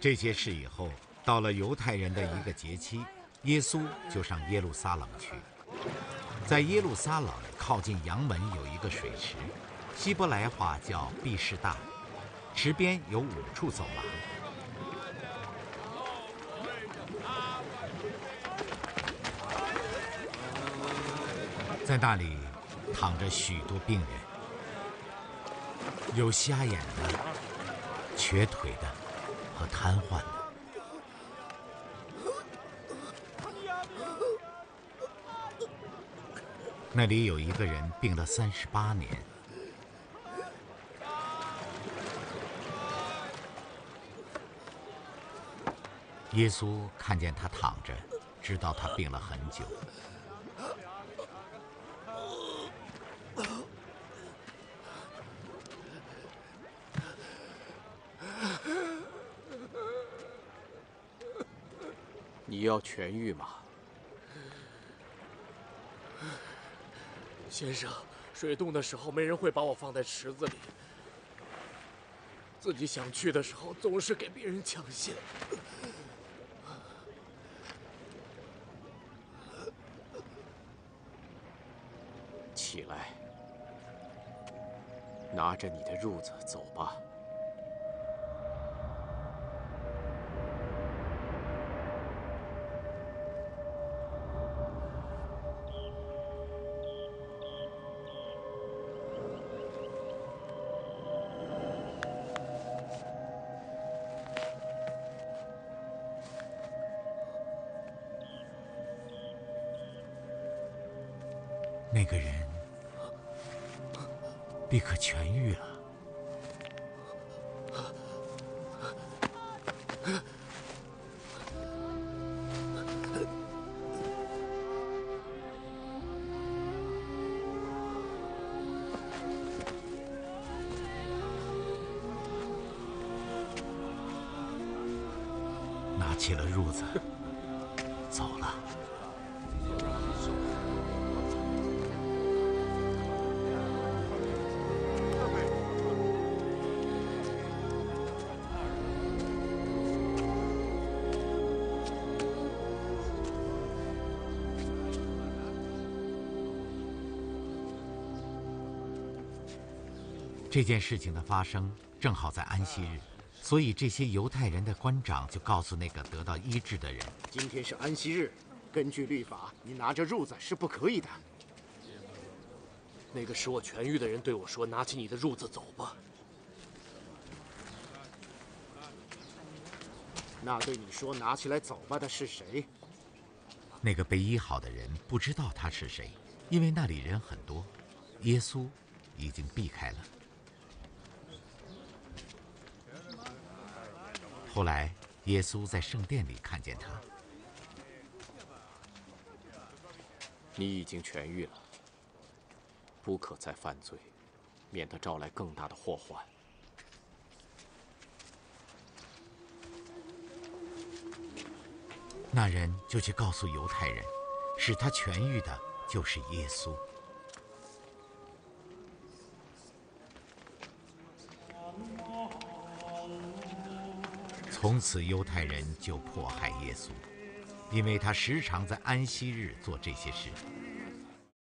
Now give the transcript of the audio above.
这些事以后，到了犹太人的一个节期，耶稣就上耶路撒冷去。在耶路撒冷靠近阳门有一个水池，希伯来话叫毕士大，池边有五处走廊。在那里躺着许多病人，有瞎眼的、瘸腿的和瘫痪的。那里有一个人病了三十八年。耶稣看见他躺着，知道他病了很久。你要痊愈吗？先生，水冻的时候没人会把我放在池子里，自己想去的时候总是给别人抢先。起来，拿着你的褥子走吧。那个人立刻痊愈了。拿起了褥子，走了。这件事情的发生正好在安息日，所以这些犹太人的官长就告诉那个得到医治的人：“今天是安息日，根据律法，你拿着褥子是不可以的。”那个使我痊愈的人对我说：“拿起你的褥子走吧。”那对你说“拿起来走吧”的是谁？那个被医好的人不知道他是谁，因为那里人很多，耶稣已经避开了。后来，耶稣在圣殿里看见他。你已经痊愈了，不可再犯罪，免得招来更大的祸患。那人就去告诉犹太人，使他痊愈的就是耶稣。从此，犹太人就迫害耶稣，因为他时常在安息日做这些事。